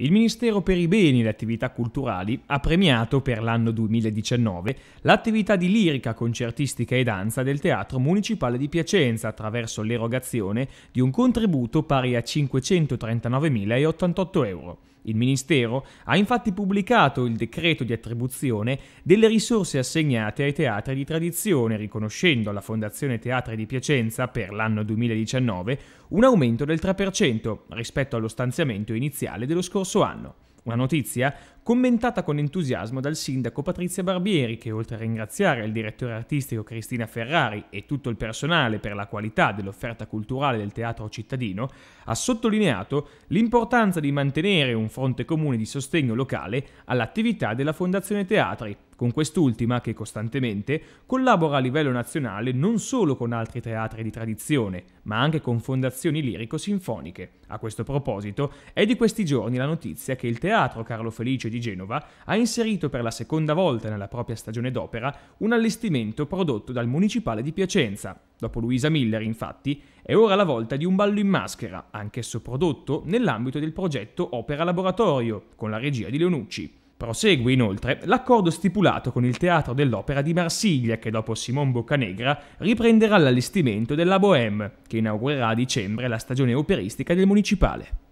Il Ministero per i beni e le attività culturali ha premiato per l'anno 2019 l'attività di lirica, concertistica e danza del Teatro Municipale di Piacenza attraverso l'erogazione di un contributo pari a 539.088 euro. Il Ministero ha infatti pubblicato il decreto di attribuzione delle risorse assegnate ai teatri di tradizione, riconoscendo alla Fondazione Teatri di Piacenza per l'anno 2019 un aumento del 3% rispetto allo stanziamento iniziale dello scorso anno. Una notizia commentata con entusiasmo dal sindaco Patrizia Barbieri che oltre a ringraziare il direttore artistico Cristina Ferrari e tutto il personale per la qualità dell'offerta culturale del teatro cittadino, ha sottolineato l'importanza di mantenere un fronte comune di sostegno locale all'attività della Fondazione Teatri, con quest'ultima che costantemente collabora a livello nazionale non solo con altri teatri di tradizione, ma anche con fondazioni lirico-sinfoniche. A questo proposito è di questi giorni la notizia che il Teatro Carlo Felice di Genova ha inserito per la seconda volta nella propria stagione d'opera un allestimento prodotto dal Municipale di Piacenza. Dopo Luisa Miller, infatti, è ora la volta di un ballo in maschera, anch'esso prodotto nell'ambito del progetto Opera Laboratorio, con la regia di Leonucci. Prosegue inoltre l'accordo stipulato con il Teatro dell'Opera di Marsiglia che dopo Simon Boccanegra riprenderà l'allestimento della Bohème, che inaugurerà a dicembre la stagione operistica del Municipale.